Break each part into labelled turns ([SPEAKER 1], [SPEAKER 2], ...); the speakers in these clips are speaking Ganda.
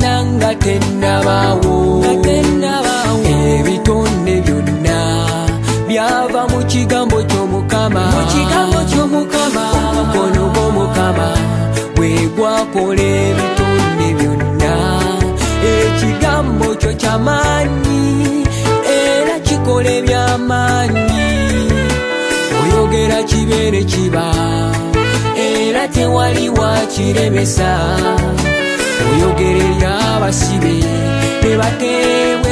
[SPEAKER 1] byonna nga tennabaawo. Ebitonde byonna byava mu kigambo ky'omukama. Omukono gw'omukama bwe gwakola ebitonde byonna. Ekigambo kyo kyamaanyi era kikola ebyamaanyi. Oyogera kibeere kiba era tewali wakiremesa oyogera eri abasibe ne bateebwa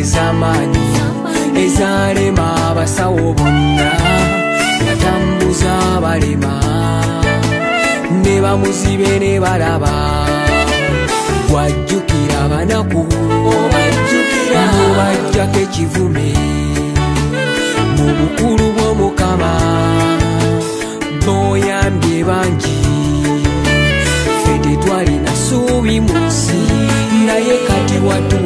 [SPEAKER 1] ez'amaanyi ezalema abasawo bonna. Yatambuza abalema ne bamuzibe ne balaba. Wajjukira abanaku mubajjako ekivume mu bukulu bw'omukama boyambye bangi. Ffe tetwalina suubi mu nsi. Naye kati watu